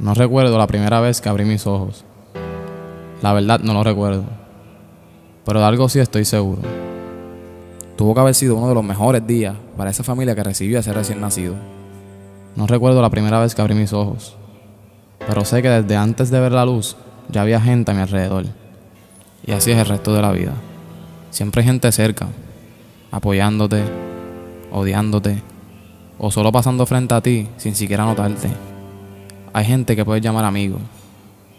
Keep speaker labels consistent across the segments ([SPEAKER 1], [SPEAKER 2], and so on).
[SPEAKER 1] No recuerdo la primera vez que abrí mis ojos. La verdad no lo recuerdo. Pero de algo sí estoy seguro. Tuvo que haber sido uno de los mejores días para esa familia que recibió a ese recién nacido. No recuerdo la primera vez que abrí mis ojos. Pero sé que desde antes de ver la luz ya había gente a mi alrededor. Y así es el resto de la vida. Siempre gente cerca, apoyándote, odiándote, o solo pasando frente a ti sin siquiera notarte. Hay gente que puedes llamar amigo,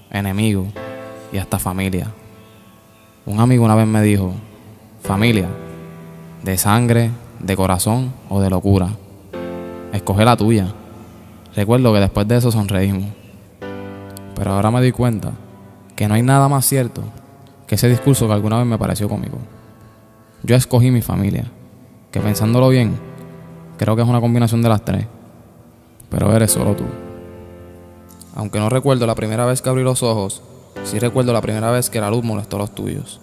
[SPEAKER 1] enemigo y hasta familia. Un amigo una vez me dijo, familia, de sangre, de corazón o de locura. Escoge la tuya. Recuerdo que después de eso sonreímos. Pero ahora me di cuenta que no hay nada más cierto que ese discurso que alguna vez me pareció conmigo. Yo escogí mi familia, que pensándolo bien, creo que es una combinación de las tres. Pero eres solo tú. Aunque no recuerdo la primera vez que abrí los ojos, sí recuerdo la primera vez que la luz molestó los tuyos.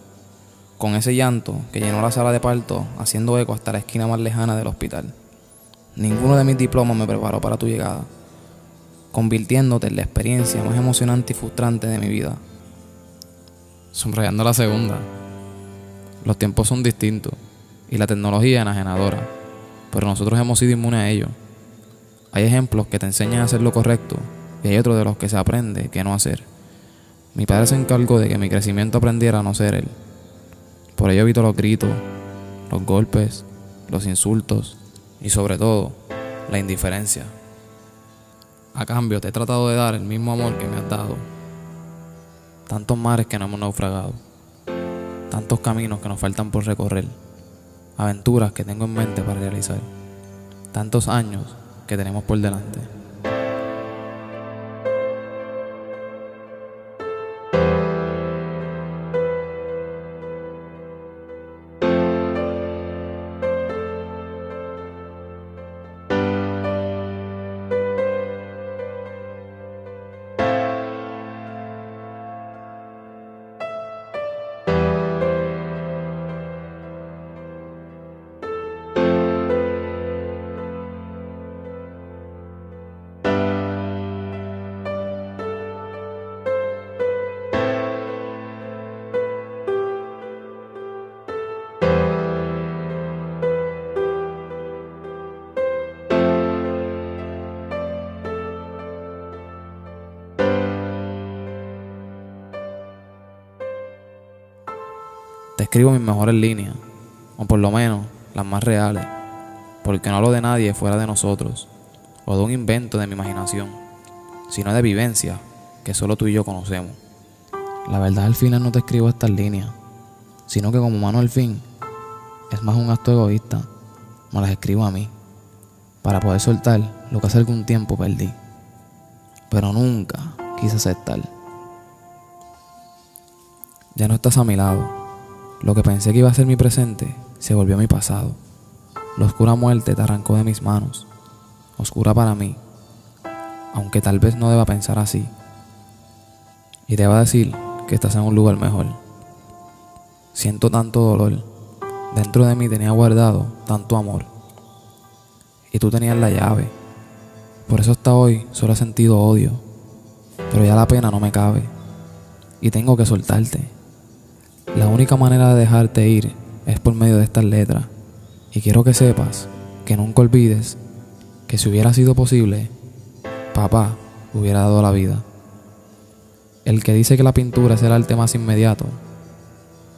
[SPEAKER 1] Con ese llanto que llenó la sala de parto, haciendo eco hasta la esquina más lejana del hospital. Ninguno de mis diplomas me preparó para tu llegada, convirtiéndote en la experiencia más emocionante y frustrante de mi vida. Sonrayando la segunda. Los tiempos son distintos y la tecnología enajenadora, pero nosotros hemos sido inmunes a ello. Hay ejemplos que te enseñan a hacer lo correcto y hay otros de los que se aprende que no hacer. Mi padre se encargó de que mi crecimiento aprendiera a no ser él. Por ello evito los gritos, los golpes, los insultos y sobre todo la indiferencia. A cambio te he tratado de dar el mismo amor que me has dado. Tantos mares que no hemos naufragado. Tantos caminos que nos faltan por recorrer. Aventuras que tengo en mente para realizar. Tantos años que tenemos por delante. Te escribo mis mejores líneas, o por lo menos las más reales, porque no hablo de nadie fuera de nosotros, o de un invento de mi imaginación, sino de vivencias que solo tú y yo conocemos. La verdad al final no te escribo estas líneas, sino que como humano al fin, es más un acto egoísta, me las escribo a mí, para poder soltar lo que hace algún tiempo perdí, pero nunca quise aceptar. Ya no estás a mi lado lo que pensé que iba a ser mi presente se volvió mi pasado. La oscura muerte te arrancó de mis manos, oscura para mí, aunque tal vez no deba pensar así. Y te va a decir que estás en un lugar mejor. Siento tanto dolor. Dentro de mí tenía guardado tanto amor. Y tú tenías la llave. Por eso hasta hoy solo he sentido odio. Pero ya la pena no me cabe. Y tengo que soltarte. La única manera de dejarte ir es por medio de estas letras. Y quiero que sepas que nunca olvides que si hubiera sido posible, papá hubiera dado la vida. El que dice que la pintura es el arte más inmediato,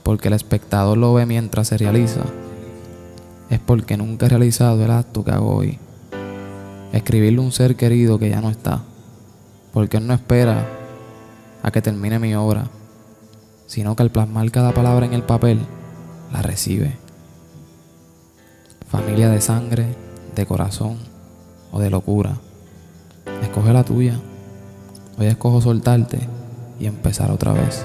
[SPEAKER 1] porque el espectador lo ve mientras se realiza, es porque nunca he realizado el acto que hago hoy. Escribirle a un ser querido que ya no está, porque él no espera a que termine mi obra sino que al plasmar cada palabra en el papel, la recibe. Familia de sangre, de corazón o de locura. Escoge la tuya. Hoy escojo soltarte y empezar otra vez.